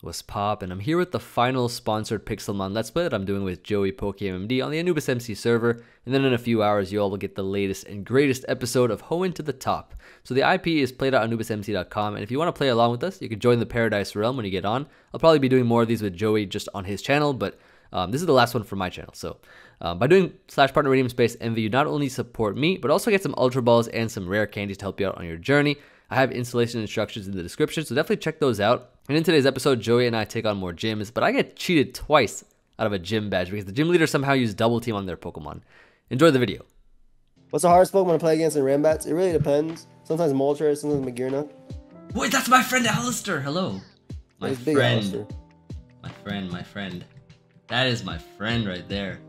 was Pop, and I'm here with the final sponsored Pixelmon Let's Play that I'm doing with Joey PokeaimMD on the Anubis MC server, and then in a few hours you all will get the latest and greatest episode of Hoenn to the Top. So the IP is play.anubismc.com, and if you want to play along with us, you can join the Paradise Realm when you get on. I'll probably be doing more of these with Joey just on his channel, but um, this is the last one for my channel. So um, by doing slash partner redeem space Emvee, you not only support me, but also get some ultra balls and some rare candies to help you out on your journey. I have installation instructions in the description, so definitely check those out. And in today's episode, Joey and I take on more gyms, but I get cheated twice out of a gym badge because the gym leader somehow used double team on their Pokemon. Enjoy the video. What's the hardest Pokemon to play against in Randbats? It really depends. Sometimes Moltres, sometimes Magearna. Wait, that's my friend Alistair. Hello. My It's big friend. Alistair. My friend, my friend. That is my friend right there.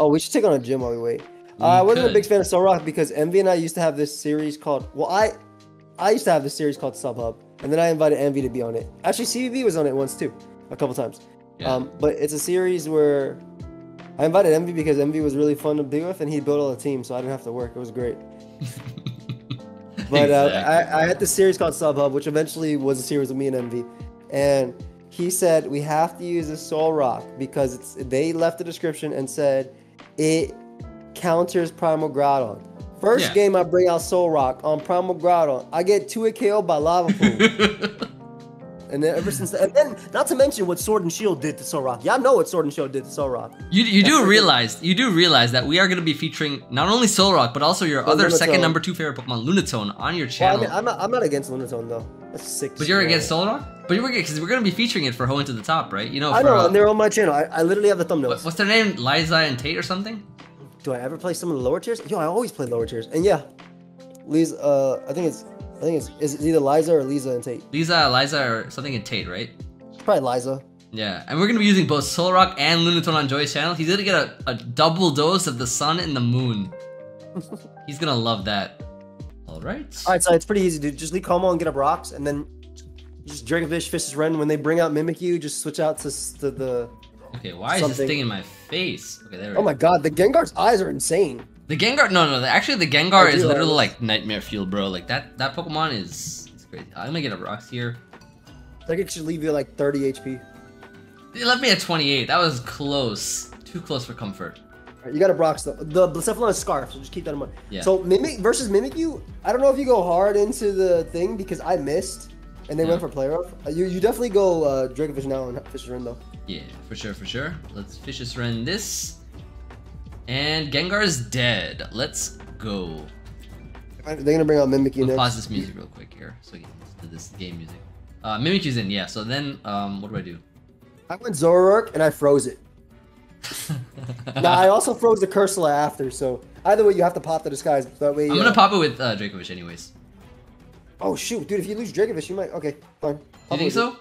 Oh, we should take on a gym while we wait. Uh, I wasn't a big fan of Solrock because Emvee and I used to have this series called. Well, I, I used to have this series called Subhub, and then I invited Emvee to be on it. Actually, CVV was on it once too, a couple times. Yeah. Um, but it's a series where I invited Emvee because Emvee was really fun to be with, and he built all the team, so I didn't have to work. It was great. But uh, I, I had this series called Subhub, which eventually was a series with me and Emvee. And he said we have to use the Solrock because it's they left the description and said it counters Primal Groudon. First Yeah. game I bring out Solrock on Primal Groudon, I get 2 KO by Lava Plume. and then ever since then, and then not to mention what Sword and Shield did to Solrock. Y'all know what Sword and Shield did to Solrock. You, you do realize you do realize that we are going to be featuring not only Solrock but also your Oh, other Lunatone. second number two favorite Pokemon Lunatone on your Well, I channel. mean, I'm not, I'm not against Lunatone though. That's sick. but you're against Solrock? But you're against because we're going to be featuring it for Hoenn to the Top, right? You know, I for, know, uh, and they're on my channel. I, I literally have the thumbnails. what- what's their name? Liza and Tate or something? Do I ever play some of the lower tiers? Yo, I always play lower tiers. And yeah, Lisa. Uh, I think it's. I think it's. Is it either Liza or Lisa and Tate? Lisa, Liza, or something in Tate, right? Probably Liza. Yeah, and we're gonna be using both Solrock and Lunatone on Joy's channel. He's gonna get a, a double dose of the sun and the moon. He's gonna love that. All right. All right, so it's pretty easy, dude. Just leave Kommo-o and get up rocks, and then just Dracovish, Fishious Rend. When they bring out Mimikyu, just switch out to, to the. Okay, why is this thing in my face? Okay, there we Oh my God, the Gengar's eyes are insane. The Gengar, no, no, actually the Gengar is literally like nightmare fuel, bro. Like that, that Pokemon is it's crazy. I'm gonna get a rocks here. I think it should leave you like 30 HP. They left me at 28. That was close. Too close for comfort. Right, you got a Brox though. The Blacephalon is Scarf, so just keep that in mind. Yeah. So Mimic versus Mimikyu, I don't know if you go hard into the thing because I missed, and they Yeah. went for play rough. Uh, You you definitely go uh, Dracovish now and Fishious Rend though. Yeah, for sure, for sure. Let's Fishious Rend this. And Gengar's dead. Let's go. They're gonna bring out Mimikyu We'll next. pause this music real quick here so we can listen to this game music. Uh, Mimikyu's in, yeah. So then, um, what do I do? I went Zoroark and I froze it. now I also froze the Cursola after, so either way you have to pop the disguise. That way. I'm uh, gonna pop it with uh, Dracovish anyways. Oh shoot, dude! If you lose Dracovish, you might. Okay, fine. You think so? it.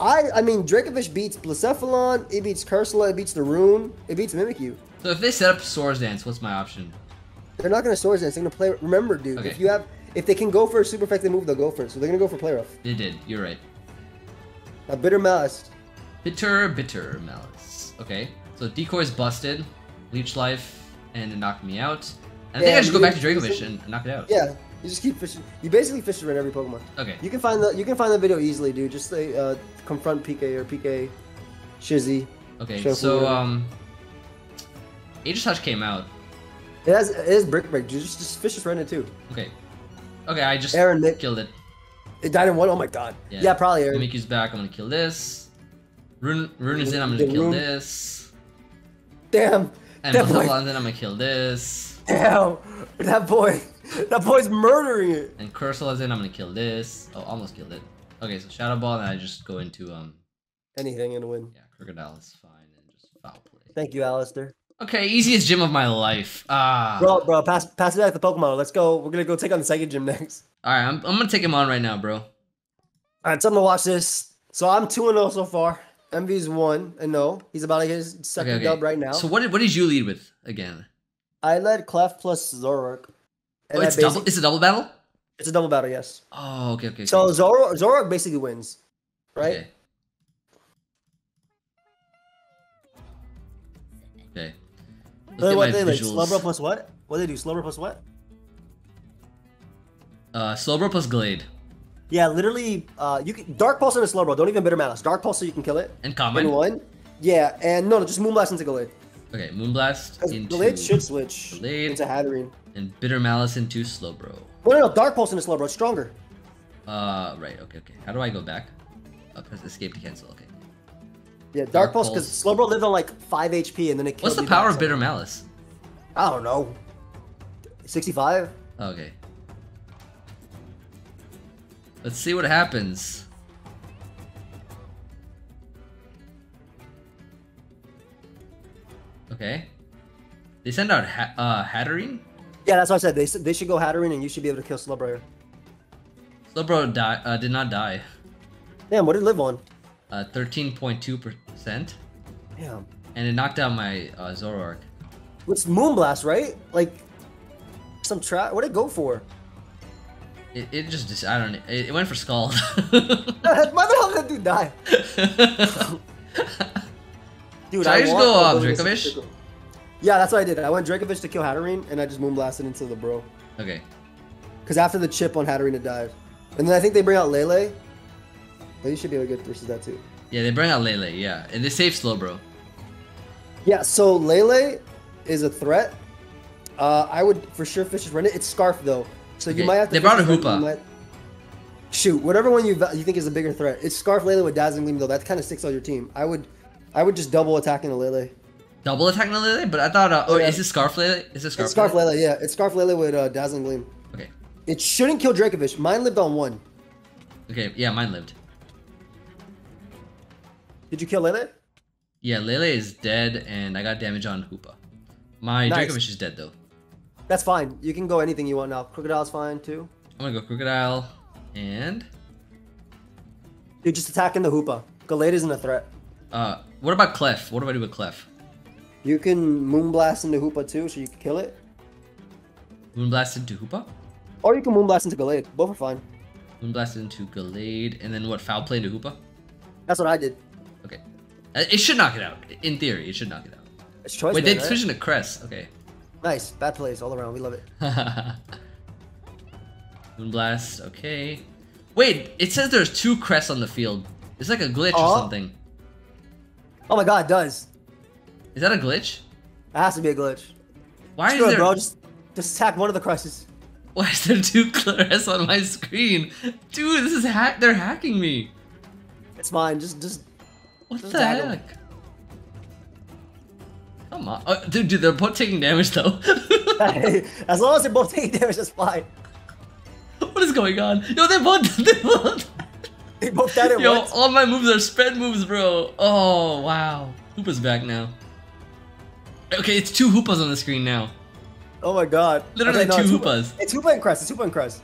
I I mean Dracovish beats Blacephalon, it beats Cursola, it beats the Rune, it beats Mimikyu. So if they set up Swords Dance, what's my option? They're not gonna Swords Dance. They're gonna play. Remember, dude. Okay. If you have, if they can go for a super effective move, they'll go for it. So they're gonna go for Play Rough. They did. You're right. Now, Bitter Malice. Bitter, bitter malice. Okay. So decoy's busted, leech life, and it knocked me out. And I think I should go back to Dracovish and knock it out. Yeah, you just keep fishing. You basically fish around every Pokemon. Okay. You can find the you can find the video easily, dude. Just say uh, confront PK or PK Shizzy. Okay. Shuffle So um, Aegis Touch came out. It has it is brick break, dude. Just just fish is it too. Okay. Okay, I just Aaron, Nick, killed it. it died in one. Oh my god. Yeah. Yeah, probably Aaron. Mimikyu's back. I'm gonna kill this. Rune, Rune is in. I'm gonna kill Rune- this. Damn. And that boy. In. I'm gonna kill this. Damn. That boy. That boy's murdering it. And Cursola's in. I'm gonna kill this. Oh, almost killed it. Okay, so Shadow Ball, and I just go into um, Anything in a win. yeah, Krookodile is fine, and just foul play. Thank you, Alistair. Okay, easiest gym of my life. Ah. Bro, bro, pass pass it back to Pokemon. Let's go. We're gonna go take on the second gym next. All right, I'm, I'm gonna take him on right now, bro. All right, time to watch this. So I'm two and zero so far. MV's one and no. He's about to get his second Okay, okay. dub right now. So what did what did you lead with again? I led Clef plus Zoroark. Oh, it's double. It's a double battle. It's a double battle, yes. Oh, okay, okay. So okay. Zoro Zoroark basically wins, right? Okay. Okay. Let's Wait, get what they like? visuals. Slowbro plus what? What do they do? Slowbro plus what? Uh, Slowbro plus Gallade. Yeah, literally, uh, you can Dark Pulse and a slow bro. Don't even bitter malice. Dark Pulse so you can kill it And in common. one. Yeah, and no, no, just Moonblast into Gallade. Okay, Moonblast into Gallade should switch Gallade. into Hatterene. And Bitter Malice into Slowbro. No, no, no, Dark Pulse into slow bro. It's stronger. Uh, right. Okay, okay. How do I go back? Uh, press escape to cancel. Okay. Yeah, Dark, Dark Pulse because Pulse. slow bro lived on like five HP and then it killed What's the power of Bitter Malice? I don't know. Sixty-five. Okay. Let's see what happens. Okay. They send out ha- uh, Hatterene? Yeah, that's what I said. They they should go Hatterene and you should be able to kill slow bro. Slowbro di- uh, did not die. Damn, what did it live on? Uh, 13.2%. Damn. And it knocked out my uh, Zoroark. What's Moonblast, right? Like some trap. What did it go for? It, it just, dis- I don't know. It, it went for Skull. Why the hell did that dude die? Dude, Should I just go, uh, Dracovish? Yeah, that's what I did. I went Dracovish to kill Hatterene, and I just Moonblasted into the bro. okay. Because after the chip on Hatterene, it died. And then I think they bring out Lele. But you should be able to get versus that too. Yeah, they bring out Lele, yeah. And they save slow, bro. Yeah, so Lele is a threat. Uh, I would for sure fish run it. It's Scarf though, so Okay, you might have to. they brought a Hoopa. might- Shoot, whatever one you you think is a bigger threat. It's Scarf Lele with Dazzling Gleam though. That kind of sticks on your team. I would, I would just double attacking a Lele. Double attacking Lele? But I thought, uh, oh, Yeah. is it Scarf Lele? Is it Scarf It's Scarf Lele? Lele, yeah. It's Scarf Lele with uh, Dazzling Gleam. Okay. It shouldn't kill Dracovish. Mine lived on one. Okay, yeah, mine lived. Did you kill Lele? Yeah, Lele is dead, and I got damage on Hoopa. My Nice. Dracovish is dead, though. That's fine. You can go anything you want now. Krookodile's fine too. I'm gonna go Crocodile, and... You're just attacking the Hoopa. Gallade isn't a threat. Uh, what about Clef? What do I do with Clef? You can Moonblast into Hoopa too, so you can kill it. Moonblast into Hoopa? Or you can Moonblast into Gallade. Both are fine. Moonblast into Gallade, and then what, Foul Play into Hoopa? That's what I did. Okay. Uh, It should knock it out. In theory, it should knock it out. It's choice. Wait, man, they right? switched into Crest. Okay. Nice. Bad plays all around. We love it. Moonblast, okay. Wait, it says there's two crests on the field. It's like a glitch or something. Oh my god, it does. Is that a glitch? That has to be a glitch. Why is Screw it, there bro. Just, just attack one of the crushes. why is there two crests on my screen? Dude, this is hack they're hacking me. It's fine. Just, just. What Just the heck? Come on. Oh, dude, dude, they're both taking damage though. as long as they're both taking damage, that's fine. what is going on? Yo, they both they both They both died at Yo, once. all my moves are spread moves, bro. Oh wow. Hoopa's back now. Okay, it's two Hoopas on the screen now. Oh my god. Literally no, two it's Hoopas. It's Hoopa and Crest. It's Hoopa and Crest.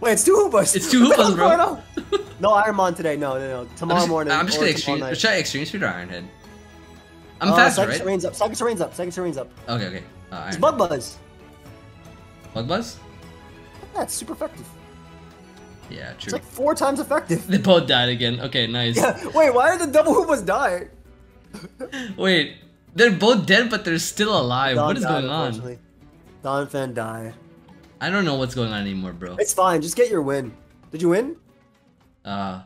Wait, it's two Hoopas. It's two Hoopas, bro. No Ironmon today. No, no, no. Tomorrow I'm just, morning. I'm just gonna extreme. night. Should I extreme speed or Iron Head? I'm Uh, faster, Psychic right? Terrain's up. Psychic Terrain's up. Psychic Terrain's up. Okay, okay. Uh, It's Iron Bug Buzz. Bug Buzz? Yeah, it's super effective. Yeah, true. It's like four times effective. They both died again. Okay, nice. Yeah. Wait, why are the double Hoopas die? Wait, they're both dead, but they're still alive. Don what is died, going on? unfortunately. Donphan died. I don't know what's going on anymore, bro. It's fine. Just get your win. Did you win? Uh,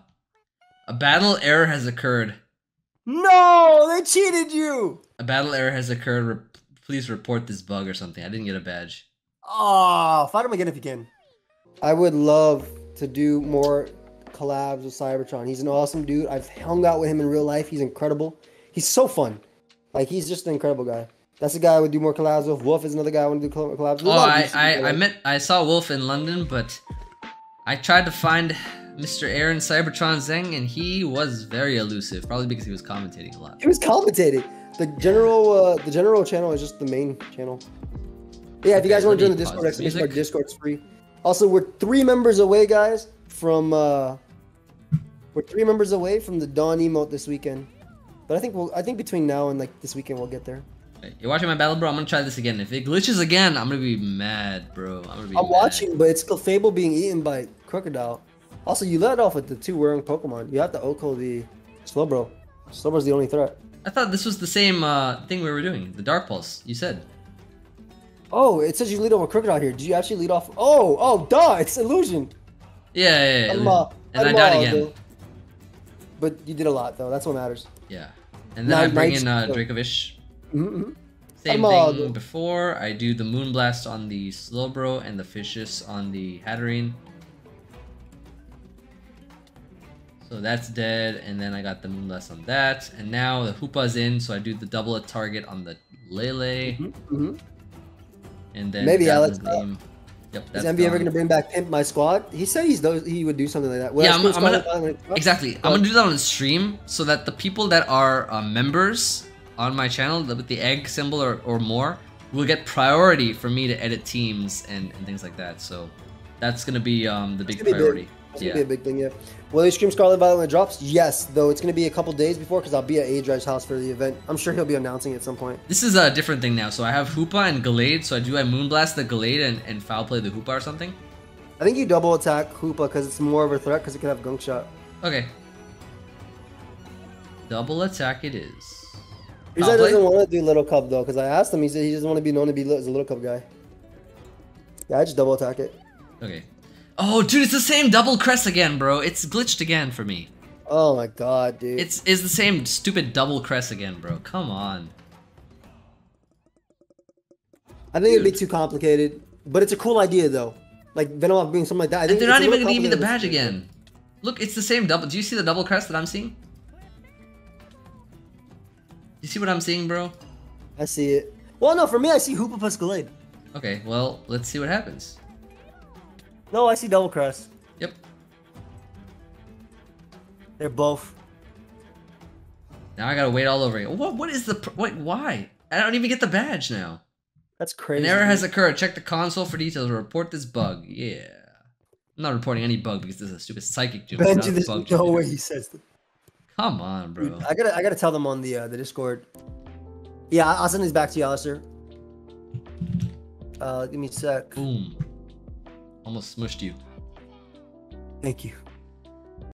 a battle error has occurred. No, they cheated you. A battle error has occurred. Re- please report this bug or something. I didn't get a badge. Oh, fight him again if you can. I would love to do more collabs with Cybertron. He's an awesome dude. I've hung out with him in real life. He's incredible. He's so fun. Like he's just an incredible guy. That's the guy I would do more collabs with. Wolf is another guy I want to do coll- collabs with. Oh, I, I, I met, I saw Wolf in London, but I tried to find Mr. Aaron Cybertron Zeng, and he was very elusive. Probably because he was commentating a lot. He was commentating. The general, uh, the general channel is just the main channel. Yeah, if you guys want to join the Discord, the Discord. Discord's free. Also, we're three members away, guys, from uh, we're three members away from the Dawn emote this weekend. But I think we'll, I think between now and like this weekend we'll get there. You're watching my battle, bro. I'm gonna try this again. If it glitches again, I'm gonna be mad, bro. I'm gonna be. I'm mad. watching, but it's Fable being eaten by Krookodile. Also, you let off with the two wearing Pokemon. You have to OHKO the Slowbro. Slowbro's the only threat. I thought this was the same uh, thing we were doing. The Dark Pulse. You said. Oh, it says you lead off with Krookodile here. Did you actually lead off? Oh, oh, duh! It's illusion. Yeah, yeah, yeah. I'm, uh, And I I'm died all, again. But you did a lot though. That's what matters. Yeah. And then I bring in uh. Dracovish. Mm-hmm. Same I'm thing before. I do the Moonblast on the Slowbro and the Fishes on the Hatterene. So that's dead, and then I got the Moonblast on that. And now the Hoopa's in, so I do the double a target on the Lele. Mm-hmm. And then Maybe uh, Gleam. Yep, Is MV ever gonna bring back Pimp My Squad? He said he's those, he would do something like that. Well, Yeah, I'm- I'm gonna-. Exactly. I'm gonna do that on stream so that the people that are uh, members on my channel with the egg symbol or, or more will get priority for me to edit teams and, and things like that. So that's gonna be um, the big be big. Yeah. gonna be a big thing, yeah. Will he stream Scarlet Violet when it drops? Yes, though it's gonna be a couple days before because I'll be at Adrian's house for the event. I'm sure he'll be announcing at some point. This is a different thing now. So I have Hoopa and Gallade. So I do I Moonblast the Gallade and, and foul play the Hoopa or something. I think you double attack Hoopa because it's more of a threat because it can have gunk shot. Okay. Double attack it is. He said doesn't want to do Little Cup though because I asked him. He said he doesn't want to be known to be as a Little Cup guy. Yeah, I just double attack it. Okay. Oh, dude, it's the same double crest again, bro. It's glitched again for me. Oh my god, dude. It's is the same stupid double crest again, bro. Come on. I think it'd be too complicated, but it's a cool idea though. Like Venomoth being something like that. I And think they're not even gonna give me the badge again. Look, it's the same double. Do you see the double crest that I'm seeing? You see what I'm seeing, bro? I see it. Well, no, for me, I see Hoopa plus Gallade. Okay, well, let's see what happens. No, I see Double cross. Yep. They're both. Now I gotta wait all over again. What? What is the? Pr- wait, why? I don't even get the badge now. That's crazy. An error has occurred. Check the console for details. Report this bug. Yeah. I'm not reporting any bug because this is a stupid psychic joke. not Benji, there's bug no generator. way he says that. Come on, bro. I gotta, I gotta tell them on the uh, the Discord. Yeah, I- I'll send these back to you, Alistair. Uh, give me a sec. Boom. Almost smushed you. Thank you.